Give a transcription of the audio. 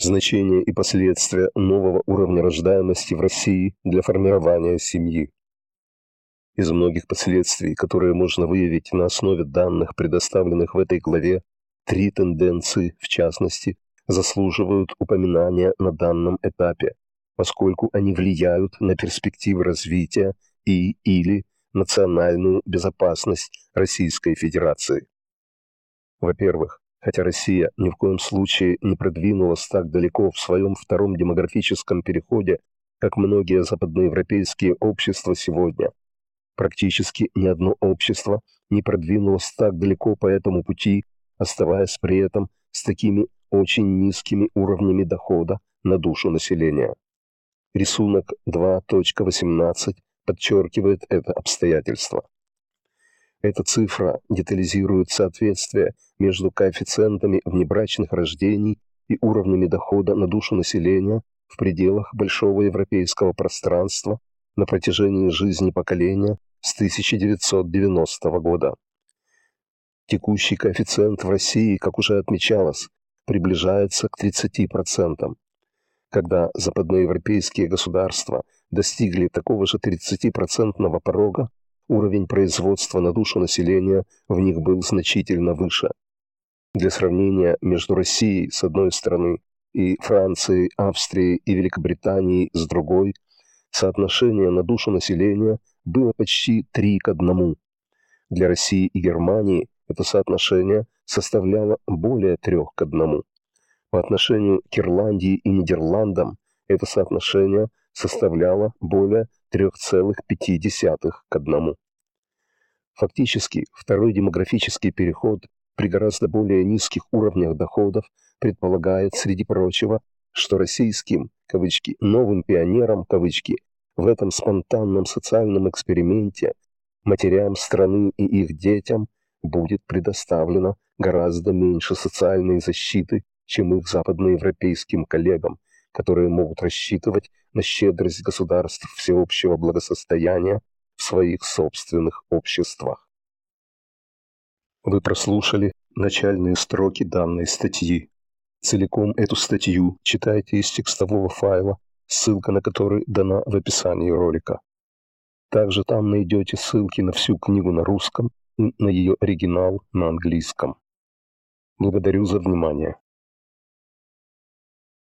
Значение и последствия нового уровня рождаемости в России для формирования семьи. Из многих последствий, которые можно выявить на основе данных, предоставленных в этой главе, три тенденции, в частности, заслуживают упоминания на данном этапе, поскольку они влияют на перспективы развития и или национальную безопасность Российской Федерации. Во-первых, хотя Россия ни в коем случае не продвинулась так далеко в своем втором демографическом переходе, как многие западноевропейские общества сегодня, практически ни одно общество не продвинулось так далеко по этому пути, оставаясь при этом с такими очень низкими уровнями дохода на душу населения. Рисунок 2.18 подчеркивает это обстоятельство. Эта цифра детализирует соответствие между коэффициентами внебрачных рождений и уровнями дохода на душу населения в пределах большого европейского пространства на протяжении жизни поколения с 1990 года. Текущий коэффициент в России, как уже отмечалось, приближается к 30%. Когда западноевропейские государства достигли такого же 30% порога, уровень производства на душу населения в них был значительно выше. Для сравнения между Россией с одной стороны и Францией, Австрией и Великобританией с другой, соотношение на душу населения было почти 3 к 1. Для России и Германии это соотношение составляло более 3 к 1. По отношению к Ирландии и Нидерландам это соотношение составляло более 3,5 к 1. Фактически, второй демографический переход при гораздо более низких уровнях доходов предполагает, среди прочего, что российским, кавычки, новым пионерам, кавычки, в этом спонтанном социальном эксперименте матерям страны и их детям будет предоставлено гораздо меньше социальной защиты, чем их западноевропейским коллегам, которые могут рассчитывать на щедрость государств всеобщего благосостояния в своих собственных обществах. Вы прослушали начальные строки данной статьи. Целиком эту статью читайте из текстового файла, ссылка на который дана в описании ролика. Также там найдете ссылки на всю книгу на русском и на ее оригинал на английском. Благодарю за внимание.